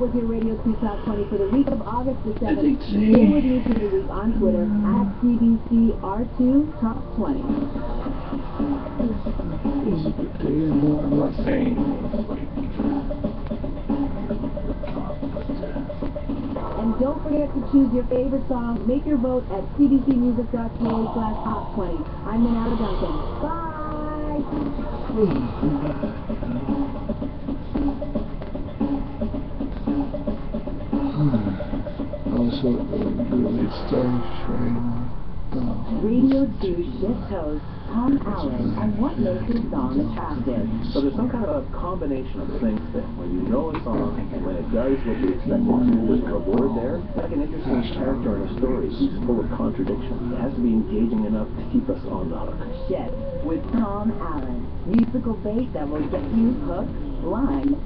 was your Radio 2 Top 20 for the week of August the 7th. It's Stay with me for the week on Twitter at CBCR2 Top 20. It's a good day and more nothing. And don't forget to choose your favorite song. Make your vote at cbcmusic.ca slash top 20. I'm Manala Duncan. Bye! Hmm. Hmm. Also, uh, really starting Radio 2 shift host Tom Allen and what makes his song attractive. So there's some kind of a combination of things that when you know a song and when it does what you expect it to, there's a reward there. It's like an interesting character in a story. He's full of contradictions. It has to be engaging enough to keep us on the hook. Shift with Tom Allen. Musical base that will get you hooked, blind,